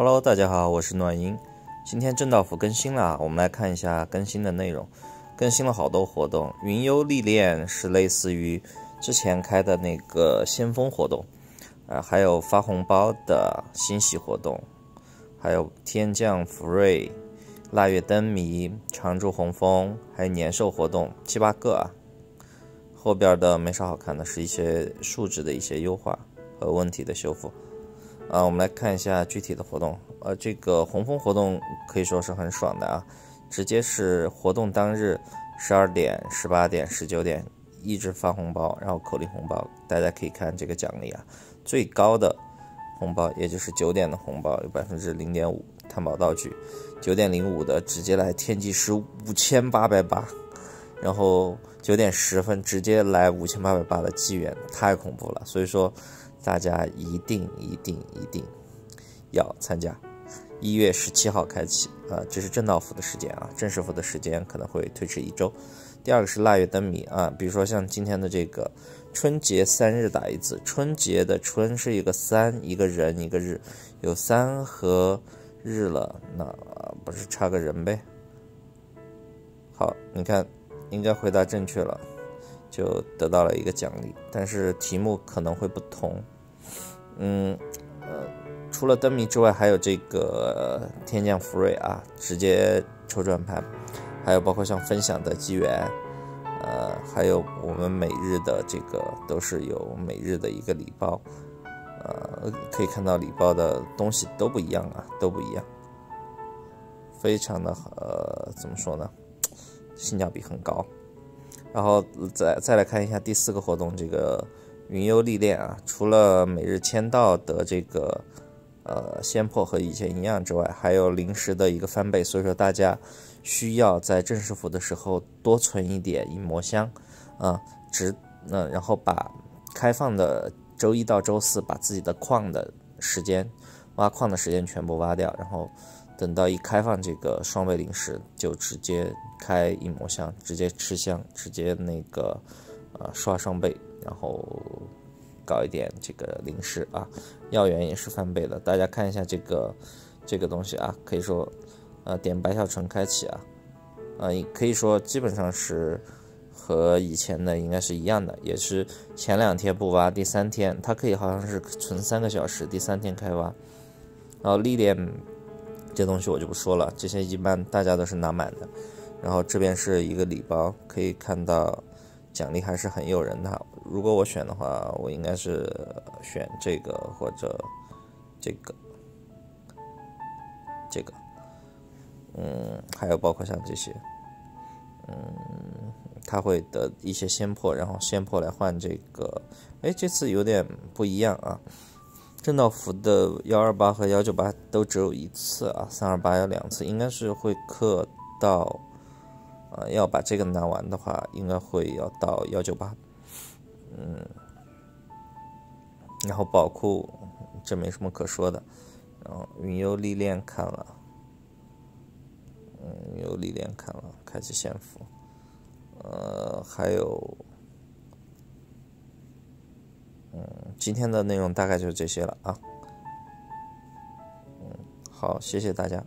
Hello，大家好，我是暖音。今天正道府更新了，我们来看一下更新的内容。更新了好多活动，云游历练是类似于之前开的那个先锋活动，啊，还有发红包的欣喜活动，还有天降福瑞、腊月灯谜、常驻红枫，还有年兽活动七八个啊。后边的没啥好看的，是一些数值的一些优化和问题的修复。啊，我们来看一下具体的活动。呃，这个红枫活动可以说是很爽的啊。直接是活动当日十二点、十八点、十九点一直发红包，然后口令红包，大家可以看这个奖励啊，最高的红包也就是九点的红包有百分之零点五探宝道具，九点零五的直接来天际石五千八百八，然后九点十分直接来五千八百八的机缘，太恐怖了，所以说大家一定一定一定要参加。一月十七号开启，啊，这是正道符的时间啊，正式符的时间可能会推迟一周。第二个是腊月灯谜啊，比如说像今天的这个春节三日打一字，春节的春是一个三，一个人一个日，有三和日了，那不是差个人呗？好，你看，应该回答正确了，就得到了一个奖励，但是题目可能会不同，嗯，呃。除了灯谜之外，还有这个天降福瑞啊，直接抽转盘，还有包括像分享的机缘，呃，还有我们每日的这个都是有每日的一个礼包，呃，可以看到礼包的东西都不一样啊，都不一样，非常的呃，怎么说呢，性价比很高。然后再再来看一下第四个活动，这个云游历练啊，除了每日签到的这个。呃，先破和以前一样之外，还有临时的一个翻倍，所以说大家需要在正式服的时候多存一点银魔箱，啊，直，那然后把开放的周一到周四把自己的矿的时间，挖矿的时间全部挖掉，然后等到一开放这个双倍零食，就直接开一模箱，直接吃香，直接那个呃刷双倍，然后。搞一点这个零食啊，药源也是翻倍的。大家看一下这个这个东西啊，可以说，呃，点白小纯开启啊，呃，也，可以说基本上是和以前的应该是一样的，也是前两天不挖，第三天它可以好像是存三个小时，第三天开挖。然后历练这东西我就不说了，这些一般大家都是拿满的。然后这边是一个礼包，可以看到。奖励还是很诱人的。如果我选的话，我应该是选这个或者这个，这个，嗯，还有包括像这些，嗯，他会得一些先破，然后先破来换这个。哎，这次有点不一样啊！正道符的幺二八和幺九八都只有一次啊，三二八有两次，应该是会刻到。呃，要把这个拿完的话，应该会要到幺九八，嗯，然后宝库这没什么可说的，然后云游历练看了，嗯，云游历练看了，开启仙符，呃，还有，嗯，今天的内容大概就是这些了啊，嗯，好，谢谢大家。